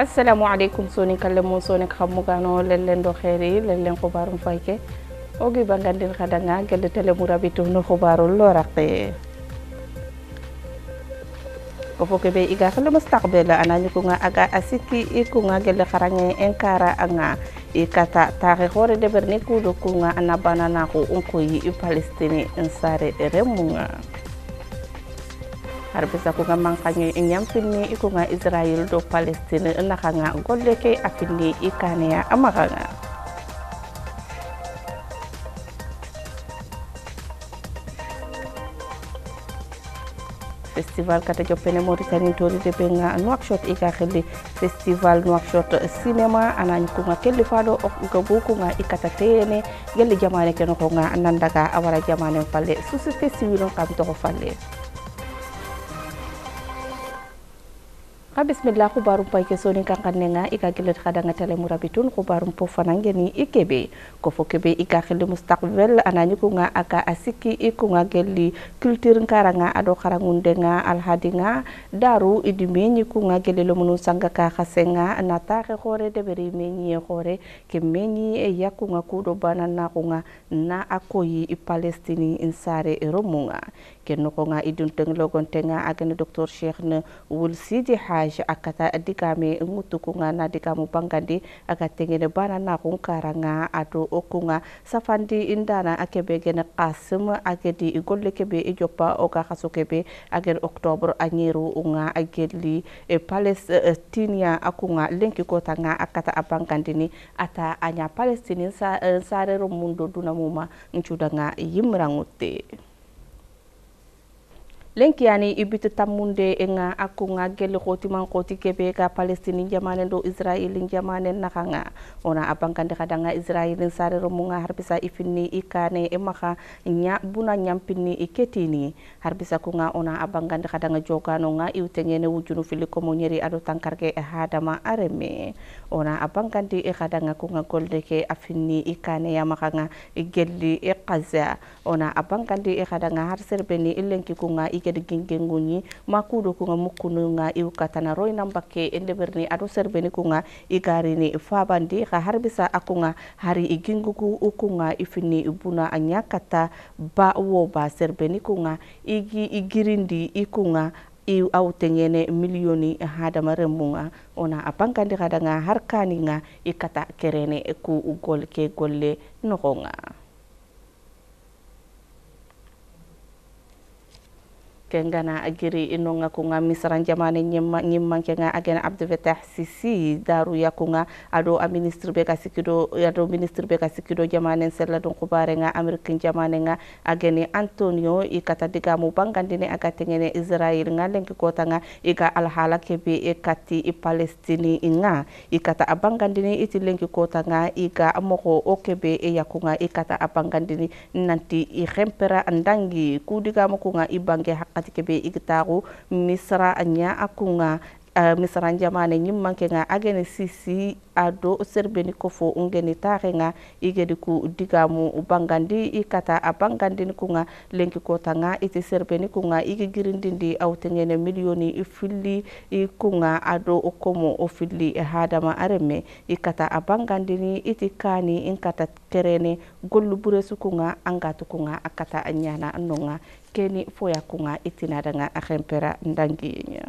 assalamu aleykum soni kalle mum soni xammugano lellen do xeeri lellen xubarum fayke ogi bangandin xadanga gelde tele murabitu no xubarul loraqe ko fo ke be iga xele mustaqbel anani kunga aga asiki i kunga gelle xarange enkara anga. I kata taxe xore deɓerni kudo kunga ana banana unkoyi i palestine nsare remunga har bisa kunga mankañe ñamfinni i kunga israel do palestine naxanga golle ke a finni i kaneya a maxanga festival kata joppene mauritanie toride ɓe ga nouakchott iga xelli festival nouakchott cinéma anañi kunga kelli faɗo gabu kunga ikata teyene gelli jamane keno konga nandaga a wara jamane falle civil on kam toxo falle xa bismillah xubarum pay ke soni kankanenga i ka gelet xadanga tele murabitun xubarum po fanangeni i kebe ko fo kebe i ka xili mustaqbel anani kunga aka a sikki i kunga gelli culture nkaranga ado xarangundenga alhadinga daru i dimeñi kunga gelli lomunu sanga ka xasenga na taxe xoore deɓeri meñie xoore ke meñi yakunga kudo banana kunga na a koyi i palestini insare romunga ken nokonga i dunteng logontenga agene docteur cheikh ne wul sidi haj akata digame ngutukunga na digamu bangandi aga tengene bana na kun karanga ado okunga. Safandi indana akebe gene qasim agedi golle kebe i joppa oga khaso kebe agen octobre anyeru unga agelli e palestinia akunga lenki kotanga akata abangandini ata anya palestini sa sarero mundo dunamuma ncudanga yimrangutte lenkiyani ibitu tammunde nga akunga gelle xotiman xoti kebe ka palestine jamane do israel jamane naxanga ona abankandi xadanga israel sarero munga harbisa i kane i nya buna nyampinni i ketini harbisa kunga ona abankandi xadanga joganonga iwtengene wujunu fili komoñeri ado tankarge e hadama areme. Ona abankandi i xadanga kunga golde ke a finni i kane ya maxanga gelli i qaza ona abankandi i xadanga har i kunga i igedi genge makudo kunga mukunu nga iukatana roi nambake endeberni ado serbeni kunga igarini fabandi ka harbisa akunga hari igingugu ukunga ifini ibuna anyakata ba woba serbeni kunga igi igirindi ikunga iw aw teñene millioni hadama remunga ona abankandi kadanga harkani nga ikata kerene ku gol ke golle noxonga kengana agiri inonga kunga misran jamane nyimma nyimman kenga agena abdou sisi daru yakunga ado a ministre be ka sikido ado ministre be ka sikido jamane sella don kubare nga american jamane nga ageni antonio i kata diga mu bangandine aga tengene israel nga lenki kota nga alhala kebe e kati i palestini nga. I kata abangandine iti lenki kota nga iga moko o kebe e yakunga i kata abangandine nanti i khempera andangi ku diga mu kunga i bange hakka ati kebe igtaru misra anya akunga uh, misra jamane ñimmanke nga agene sisi ado serbeni kofo ungeni taxe nga igedi ku digamu bangandi i kata a bangandini kunga lenki kota nga iti serbeni kunga igi girindindi awtengene millioni i filli i ado komo o filli hadama areme i kata a bangandini iti kani in kerene gollu buresu kunga angatu kunga a kata a ñana keni fo ya kunga itinaranga agempera ndanginya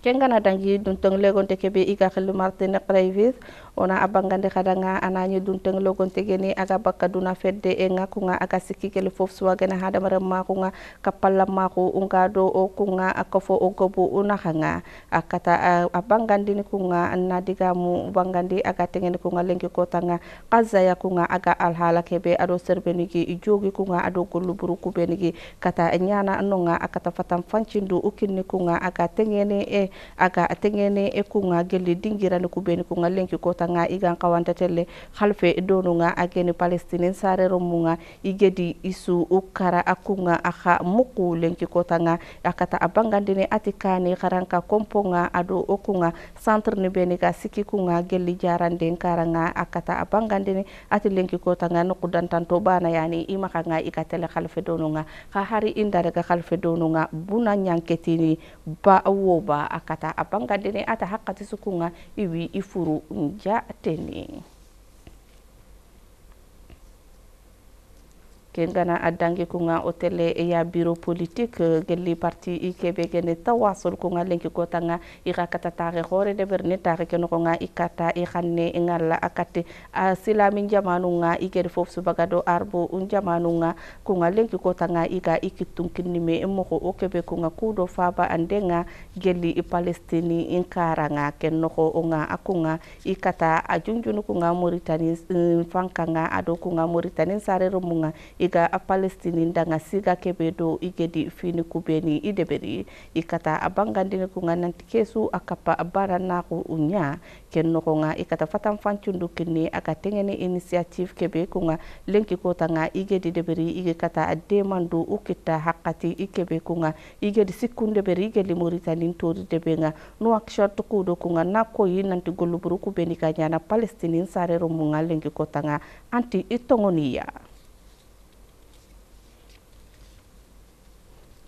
kengana dangi dunteng legonte kebe iga khelu martine private ona abangande khadanga anani dunteng logonte geni aga bakka duna fedde e ngakunga aga sikki kele fof suwagana hada mara makunga kapalla maku unga do o kunga akofo o gobu unahanga akata abangandi ni kunga nadiga mu bangandi aga tengene kunga lenki kotanga qaza ya kunga aga alhala kebe ado serbenigi ijogi kunga ado goluburu kubenigi kata nyana nonga akata fatam fancindu ukinni kunga aga tengene e aga tengene e kunga gelli dingirani kubeni kunga lenki kota nga igan kawanta telle halfe donu nga ageni palestinin sare romunga igedi isu ukara akunga aka muku lenki kota nga. Akata abangandini atikani karanka komponga ado okunga. Centre ni beni ka siki kunga geli jarande karanga akata abangandini ati lenki kota nga nukudantanto bana yani imaka nga ikatele halfe donu nga ka hari indare ka halfe donu nga buna nyanketini ba woba akata ka dene a hakati sukunga i ifuru furu nja teni. Kengana adangi kunga otele ya bureau politique gelli parti ikebe gene tawasol kunga lenki kotanga ika kata tare hore de berne tare keno kunga ikata ikanne ngalla akate. A silami jamanu nga igere fof subagado arbo un nga kunga lenki kotanga ika ikitun kinime moko okebe kunga kudo faba andenga gelli palestini inkara nga kenoko nga akunga ikata. Ajunjunu kunga Mauritanie fanka nga ado kunga Mauritanie sare rumunga iga a palestini ndanga siga kebe do igedi fini kubeni ideberi ikata abangandini kunga nanti kesu akapa bara naku unya. Ken noko nga ikata fatam fancundu kini aka tengene inisiatif kebe kunga lenki kota nga igedi deberi ige kata ademandu ukita hakati ikebe kunga igedi sikunde beri igedi Mauritanie tori debe nga. Nuakshot kudo kunga nakoyi nanti goluburu kubeni kanyana palestini sare romunga lenki kota nga. Anti itongoniya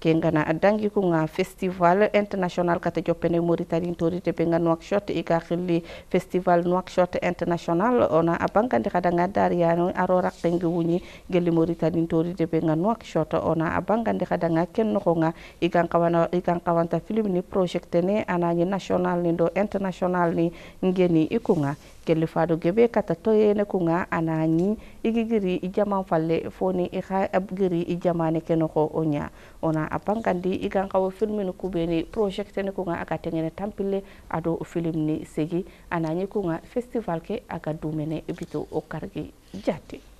kengana adangi kunga festival international kata jopene Mauritanie tori te benga Nouakchott iga khili festival Nouakchott international. Ona abangandi kada ngadari yano aro raktengi wunyi geli Mauritanie tori te benga Nouakchott ona abangandi kada ngaken nokonga igan kawana igan kawanta film ni project ne anani national ni international ni ngeni ikunga gelle fado gebe kata toyene kunga anani igigiri ijaman falle foni iha abgiri ijamane kenoko onya. Ona apangandi igan kawo film ni kubeni project ne kunga aka tengene tampile ado film ni segi. Anani kunga festival ke aga dumene bito o kargi jati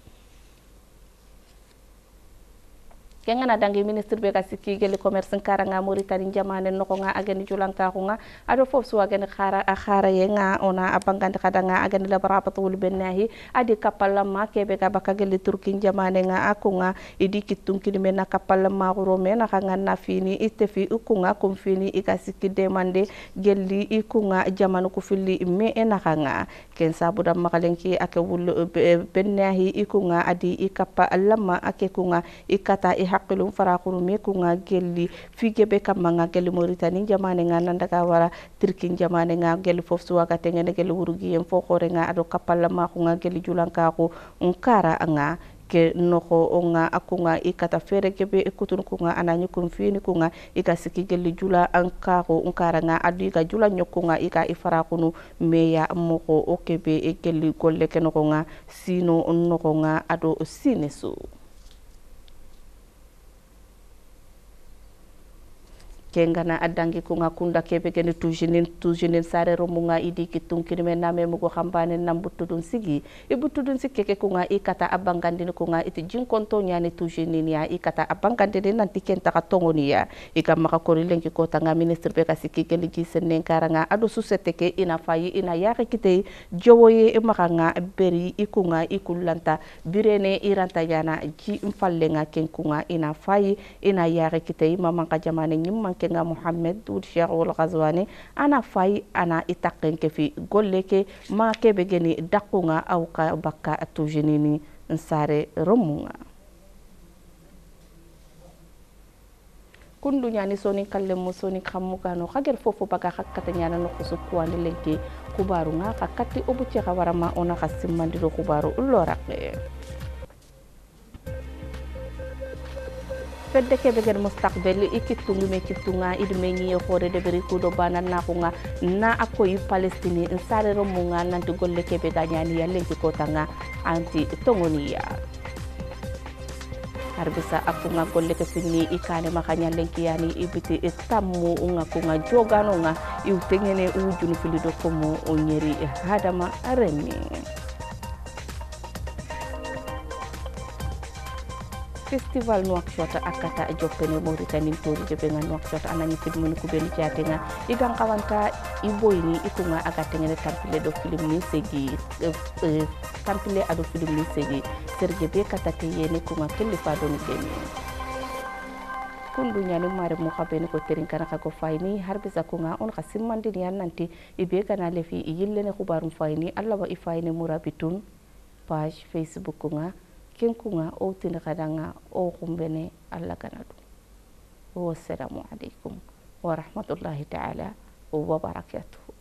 kengana dangi ministre be ka sikki gele commerce karanga Mauritanie jamane noko nga agani julanka nga. Ado fof su agani khara a khara ye nga ona abangande kada nga agani la barapatul benahi adi kapala ma kebe ka baka gele turki jamane nga akunga idi kitun kini mena kapala ma guro mena kanga na fini itefi ukunga kum fini ika sikki demande gelli ikunga jamanu ku filli me ena kanga ken sabuda makalenki ake wul benahi ikunga adi ikapa lama ake kunga ikata hakkilum farakunu me kunga gelli figebe kamma nga gelli Mauritanie jamane nga nandaga wara tirkin jamane nga gelli fof suwaga tengene gelli wurugi yen fo khore nga ado kapalla ma kunga gelli julankaku nkara nga ke noko onga akunga ikata fere kebe ikutun kunga ananyi kum fini kunga ika siki gelli jula ankaku nkara nga adu ika jula nyokunga ika ifarakunu meya moko okebe gelli golle nga sino noko nga ado sinesu kengana adangi kunga kunda kebe gene tujinin tujinin sare romunga idi kitung me name mugo khambane nam butudun sigi. E butudun sikeke kunga ikata abangandini kunga iti jinkonto nyani tujinin ya ikata abangandini nanti kenta katongoni ya ika maka kori lenki kota nga ministre be kasiki geli gisenen karanga ado suseteke ina fayi ina yaki kite jowoye maka nga beri ikunga ikulanta. Birene iranta yana ji mfalle nga kenkunga ina fayi ina yaki kite mamanka jamane nyimman kenga Muhammad wud Cheikh wal Ghazwani ana fay ana itakken ke fi golle ke ma ke be geni dakunga aw ka bakka atujenini nsare romunga. Kundu ñani soni kalle mo soni xammu kano xagel fofo baga xakkata ñana no xusu kuwani lenke xubaru nga xa katti obu ci xa warama ona xa simmandiro xubaru loraqe fedde keɓe gen mustaqbel i kittungu me kittunga idu me ñiye hoore de beri kudo bana nakunga. Na akoyi palestine n sarero munga nanti golle keɓe ga ñaniya lenki kotanga. Anti tongoniya har bisa akunga golle ke finni i kane maka ñallenki yani ibiti i tammu nga kunga jogano nga iw tengene wujunu filido komo o ñeri hadama remi festival nouakchott akkata joppene mauritanie tori de ɓe ga nouakchott anani filmuni kuɓeni jatenga igan kawanta i boyni ikunga aga tengene tampile ɗo film ni segi tampile aɗo film ni segi serge be katate yene kunga kelli fadoni keni kundu ñani mare mu xabeni ko terin kana ka ko fayni har bisa kunga on xa simmandin yan nanti i be kana lefi i yillene xubarum fayni allah wa i fayne murabitun page facebook kunga ken kunga o tini xadanga o xumbene allah gana ɗum wassalamu aleykum wa rahmatullahi taala wa barakatuh